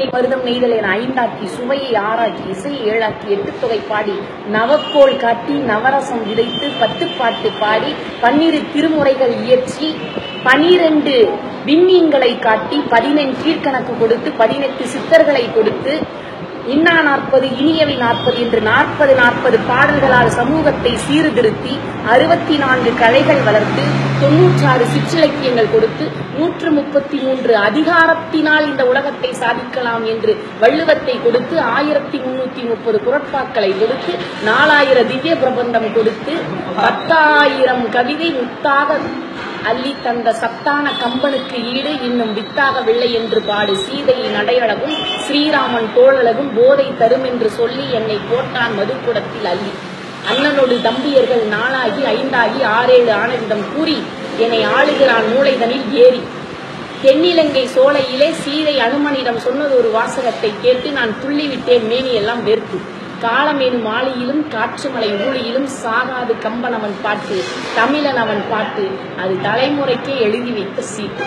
மருதம் நெய்தல் என ஐந்தாக்கி சுவையை ஆறாக்கி இசையை ஏழாக்கி எட்டு தொகை பாடி நவக்கோல் காட்டி நவரசம் விதைத்து பத்து பாட்டு பாடி பன்னிரு திருமுறைகள் இயற்றி பனிரெண்டு விண்மீன்களை காட்டி பதினெண் கீழ்கணக்கு கொடுத்து பதினெட்டு சித்தர்களை கொடுத்து இன்னா நாற்பது இனியவை நாற்பது என்று நாற்பது நாற்பது பாடல்களால் சமூகத்தை சீர்திருத்தி அறுபத்தி நான்கு கலைகள் வளர்த்து தொன்னூற்றாறு சிற்றிலக்கியங்கள் கொடுத்து நூற்று முப்பத்தி மூன்று அதிகாரத்தினால் இந்த உலகத்தை சாதிக்கலாம் என்று வள்ளுவத்தை கொடுத்து ஆயிரத்தி முன்னூத்தி முப்பது குரட்பாக்களை கொடுத்து நாலாயிரம் திவ்ய பிரபந்தம் கொடுத்து பத்தாயிரம் கவிதை முத்தாக அள்ளி தந்த சத்தான கம்பனுக்கு ஈடு இன்னும் வித்தாகவில்லை என்று பாடு. சீதையின் அடையழகும் ஸ்ரீராமன் தோழழகும் போதை தரும் என்று சொல்லி என்னை போட்டான் மதுக்கூடத்தில் அள்ளி. அண்ணனோடு தம்பியர்கள் நாளாகி ஐந்தாகி ஆறேழு ஆனந்தம் கூறி என்னை ஆளுகிறான் மூளைதனில் ஏறி. தென்னிலங்கை சோலையிலே சீதை அனுமனிடம் சொன்னது ஒரு வாசகத்தை கேட்டு நான் துள்ளிவிட்டேன். மேனியெல்லாம் வெறுப்பு. காலமேனு மாலையிலும் காற்றுமலை ஊழியிலும் சாகாது கம்பன் அவன் பாட்டு தமிழன் அவன் பாட்டு. அது தலைமுறைக்கே எழுதி வைத்த சீட்டு.